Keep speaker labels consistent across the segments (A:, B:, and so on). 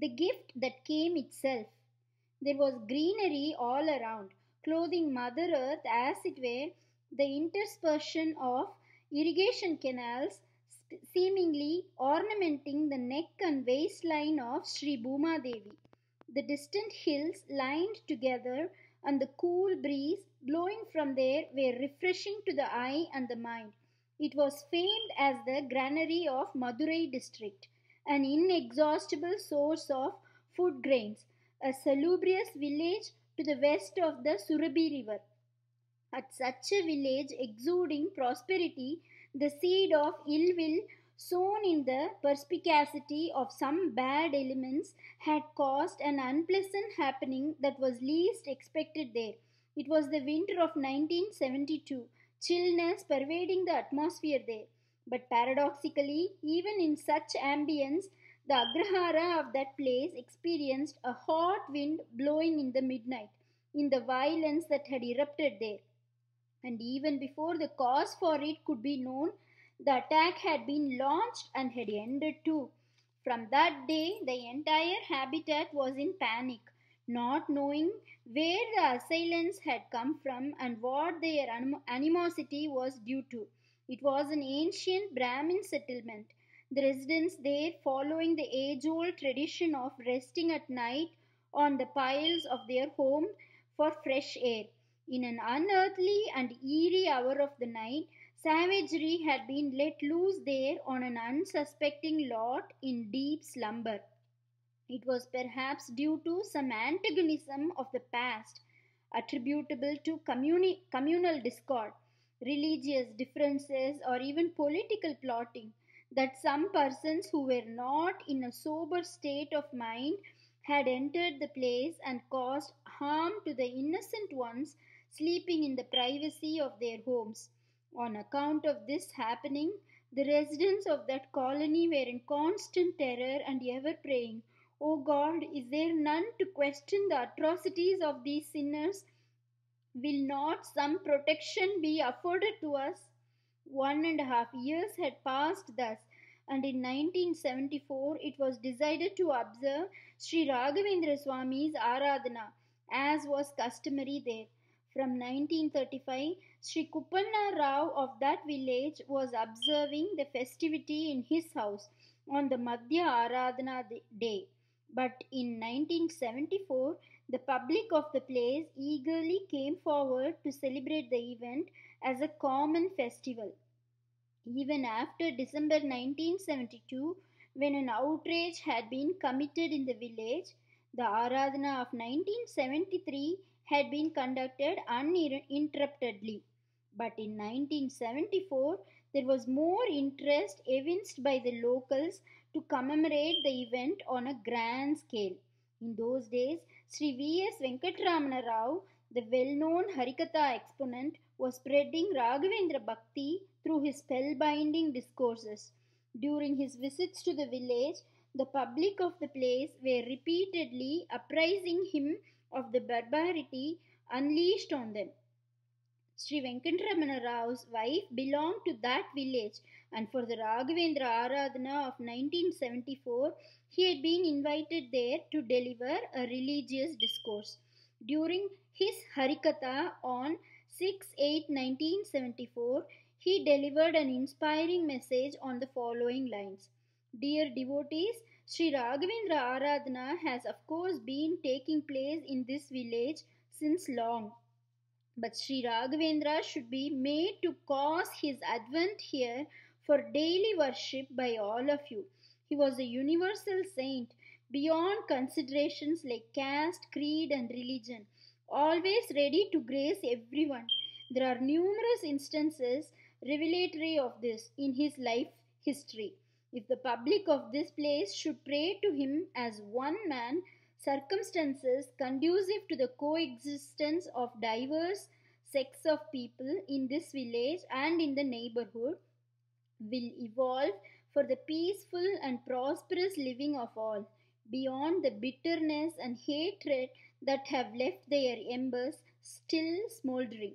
A: the gift that came itself. There was greenery all around, clothing Mother Earth as it were, the interspersion of irrigation canals seemingly ornamenting the neck and waistline of Sri Bhuma Devi. The distant hills lined together and the cool breeze blowing from there were refreshing to the eye and the mind. It was famed as the granary of Madurai district, an inexhaustible source of food grains, a salubrious village to the west of the Surabhi river. At such a village exuding prosperity, the seed of ill will sown in the perspicacity of some bad elements had caused an unpleasant happening that was least expected there. It was the winter of 1972, chillness pervading the atmosphere there. But paradoxically, even in such ambience, the Agrahara of that place experienced a hot wind blowing in the midnight, in the violence that had erupted there. And even before the cause for it could be known, the attack had been launched and had ended too. From that day, the entire habitat was in panic, not knowing where the assailants had come from and what their anim- animosity was due to. It was an ancient Brahmin settlement, the residents there following the age old tradition of resting at night on the piles of their home for fresh air. In an unearthly and eerie hour of the night, savagery had been let loose there on an unsuspecting lot in deep slumber. It was perhaps due to some antagonism of the past, attributable to communi- communal discord, religious differences, or even political plotting, that some persons who were not in a sober state of mind had entered the place and caused harm to the innocent ones sleeping in the privacy of their homes. On account of this happening, the residents of that colony were in constant terror and ever praying, O God, is there none to question the atrocities of these sinners? Will not some protection be afforded to us? One and a half years had passed thus, and in 1974 it was decided to observe Sri Raghavendra Swami's Aradhana, as was customary there. From 1935, Sri Kuppanna Rao of that village was observing the festivity in his house on the Madhya Aradhana day. But in 1974, the public of the place eagerly came forward to celebrate the event as a common festival. Even after December 1972, when an outrage had been committed in the village, the Aradhana of 1973 had been conducted uninterruptedly. But in 1974, there was more interest evinced by the locals to commemorate the event on a grand scale. In those days, Sri V.S. Venkatramana Rao, the well known Harikatha exponent, was spreading Raghavendra Bhakti through his spellbinding discourses. During his visits to the village, the public of the place were repeatedly apprising him of the barbarity unleashed on them. Sri Venkatramana Rao's wife belonged to that village, and for the Raghavendra Aradhana of 1974, he had been invited there to deliver a religious discourse. During his Harikatha on 6 8 1974, he delivered an inspiring message on the following lines Dear devotees, Sri Raghavendra Aradhana has of course been taking place in this village since long. But Sri Raghavendra should be made to cause his advent here for daily worship by all of you. He was a universal saint beyond considerations like caste, creed, and religion, always ready to grace everyone. There are numerous instances revelatory of this in his life history. If the public of this place should pray to him as one man, circumstances conducive to the coexistence of diverse sects of people in this village and in the neighborhood will evolve for the peaceful and prosperous living of all, beyond the bitterness and hatred that have left their embers still smoldering.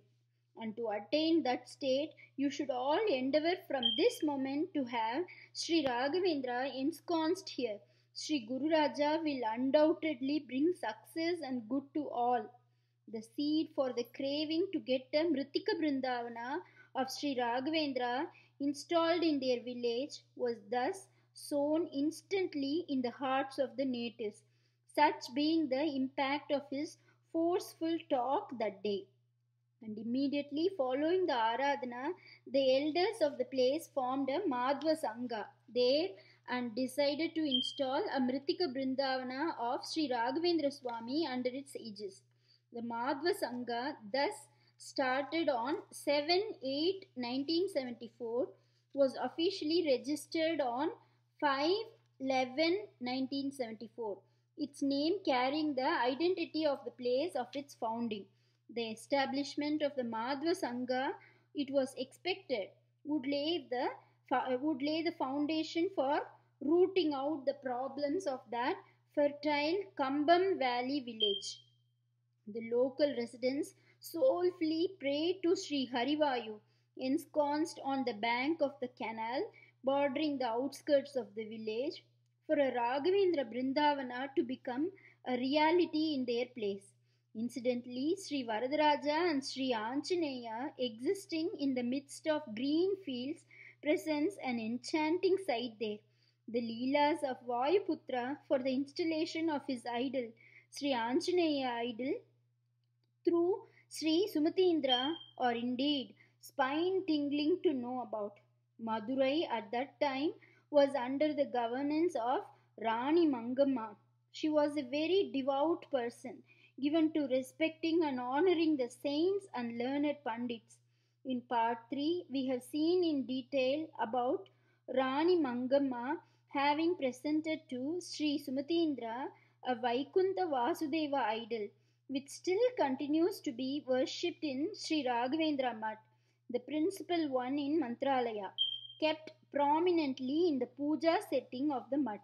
A: And to attain that state, you should all endeavor from this moment to have Sri Raghavendra ensconced here, Sri Guru Raja will undoubtedly bring success and good to all. The seed for the craving to get a Mritika Brindavana of Sri Raghavendra installed in their village was thus sown instantly in the hearts of the natives, such being the impact of his forceful talk that day. And immediately following the Aradhana, the elders of the place formed a Madhva Sangha there and decided to install a Mritika Brindavana of Sri Raghavendra Swami under its aegis. The Madhva Sangha thus started on 7 8 1974 was officially registered on 5 11 1974 its name carrying the identity of the place of its founding. The establishment of the madhva sangha it was expected would lay the would lay the foundation for rooting out the problems of that fertile kambam valley village the local residents soulfully prayed to Sri Harivayu, ensconced on the bank of the canal bordering the outskirts of the village, for a Raghavendra Brindavana to become a reality in their place. Incidentally, Sri Varadaraja and Sri Anjaneya, existing in the midst of green fields, presents an enchanting sight there. The Leelas of Vayuputra for the installation of his idol, Sri Anjaneya idol, through Sri Sumatindra or indeed spine tingling to know about. Madurai at that time was under the governance of Rani Mangamma. She was a very devout person, given to respecting and honoring the saints and learned pandits. In part 3, we have seen in detail about Rani Mangamma having presented to Sri Sumatindra a Vaikunta Vasudeva idol, which still continues to be worshipped in Sri Raghavendra Mat, the principal one in Mantralaya, kept prominently in the puja setting of the Mat.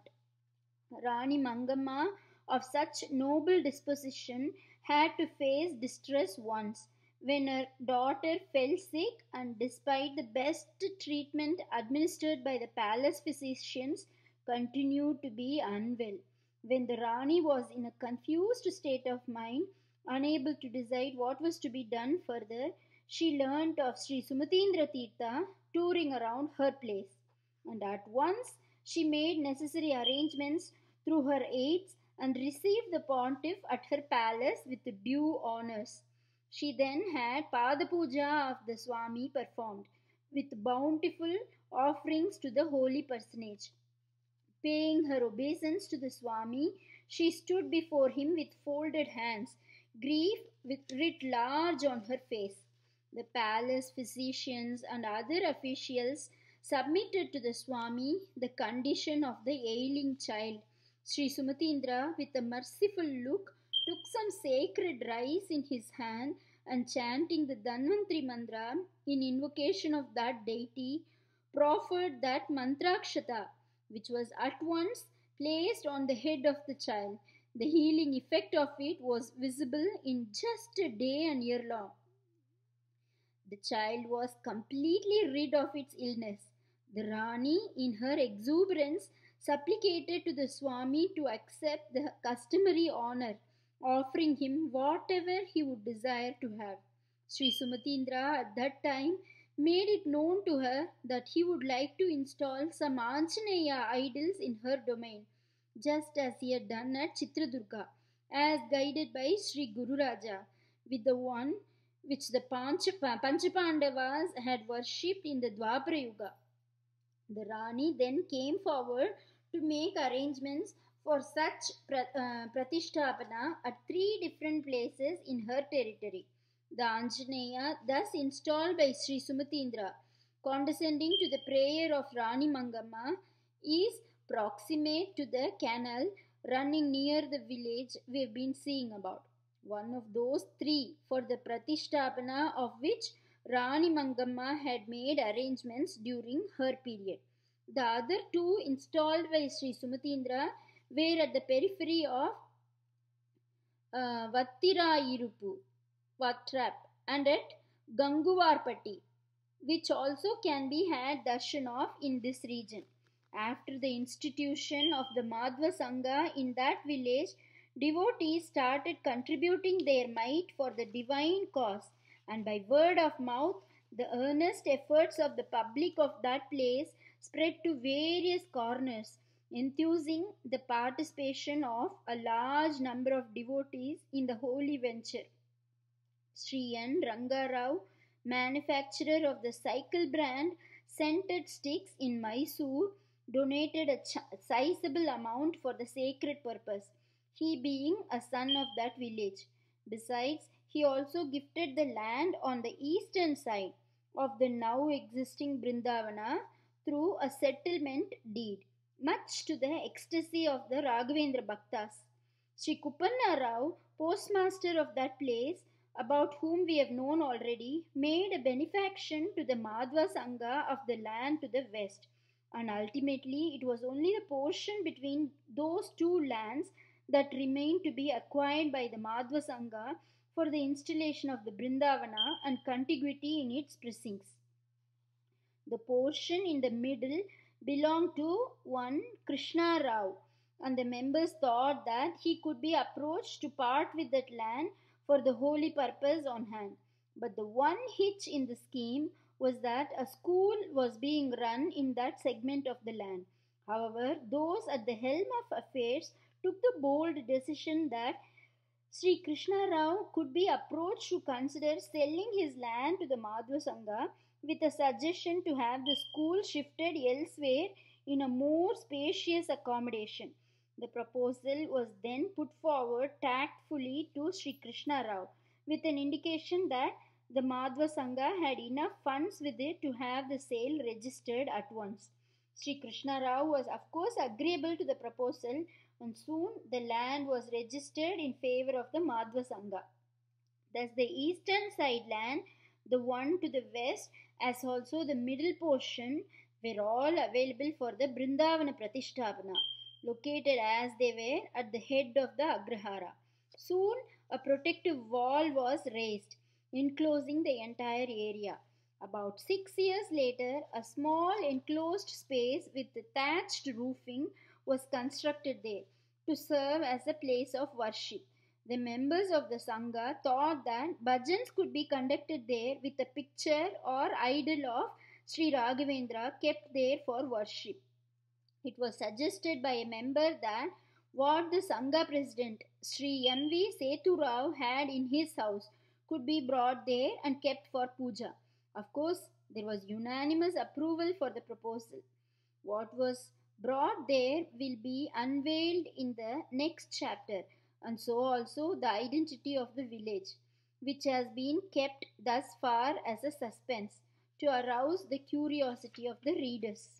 A: Rani Mangamma, of such noble disposition, had to face distress once when her daughter fell sick and despite the best treatment administered by the palace physicians continued to be unwell when the Rani was in a confused state of mind unable to decide what was to be done further she learnt of Sri Sumatindra Tirtha touring around her place and at once she made necessary arrangements through her aides and received the pontiff at her palace with due honors. She then had Padapuja of the Swami performed with bountiful offerings to the holy personage. Paying her obeisance to the Swami, she stood before him with folded hands, grief writ large on her face. The palace physicians and other officials submitted to the Swami the condition of the ailing child. Sri Sumatindra, with a merciful look, took some sacred rice in his hand and chanting the Dhanvantri mantra in invocation of that deity, proffered that mantrakshata, which was at once placed on the head of the child. The healing effect of it was visible in just a day and year long. The child was completely rid of its illness. The Rani, in her exuberance, supplicated to the Swami to accept the customary honor, offering him whatever he would desire to have. Sri Sumatindra at that time made it known to her that he would like to install some Anjaneya idols in her domain, just as he had done at Chitradurga, as guided by Sri Guru Raja, with the one which the Panchapandavas had worshipped in the Dwapara Yuga. The Rani then came forward to make arrangements for such uh, pratishtapana at three different places in her territory. The Anjaneya, thus installed by Sri Sumatindra, condescending to the prayer of Rani Mangamma, is proximate to the canal running near the village we have been seeing about. One of those three for the pratishtapana of which Rani Mangamma had made arrangements during her period. The other two installed by Sri Sumatindra were at the periphery of uh, Vattirayirupu, Vatrap, and at Ganguvarpatti, which also can be had darshan of in this region. After the institution of the Madhva Sangha in that village, devotees started contributing their mite for the divine cause, and by word of mouth, the earnest efforts of the public of that place spread to various corners, enthusing the participation of a large number of devotees in the holy venture. Sri N. Rangarao, manufacturer of the cycle brand scented sticks in Mysore, donated a sizable amount for the sacred purpose, he being a son of that village. Besides, he also gifted the land on the eastern side of the now existing Brindavana through a settlement deed, much to the ecstasy of the Raghavendra Bhaktas. Sri Kuppanna Rao, postmaster of that place, about whom we have known already, made a benefaction to the Madhva Sangha of the land to the west, and ultimately it was only the portion between those two lands that remained to be acquired by the Madhva Sangha for the installation of the Brindavana and contiguity in its precincts. The portion in the middle belonged to one Krishna Rao, and the members thought that he could be approached to part with that land for the holy purpose on hand. But the one hitch in the scheme was that a school was being run in that segment of the land. However, those at the helm of affairs took the bold decision that Sri Krishna Rao could be approached to consider selling his land to the Madhva Sangha with a suggestion to have the school shifted elsewhere in a more spacious accommodation. The proposal was then put forward tactfully to Sri Krishna Rao with an indication that the Madhva Sangha had enough funds with it to have the sale registered at once. Sri Krishna Rao was, of course, agreeable to the proposal, and soon the land was registered in favor of the Madhva Sangha. Thus, the eastern side land, the one to the west, as also the middle portion, were all available for the Brindavana Pratishtapana, located as they were at the head of the Agrahara. Soon, a protective wall was raised, enclosing the entire area. About six years later, a small enclosed space with thatched roofing was constructed there to serve as a place of worship. The members of the Sangha thought that bhajans could be conducted there with a picture or idol of Sri Raghavendra kept there for worship. It was suggested by a member that what the Sangha president Sri M.V. Setu Rao had in his house could be brought there and kept for puja. Of course, there was unanimous approval for the proposal. What was brought there will be unveiled in the next chapter, and so also the identity of the village, which has been kept thus far as a suspense to arouse the curiosity of the readers.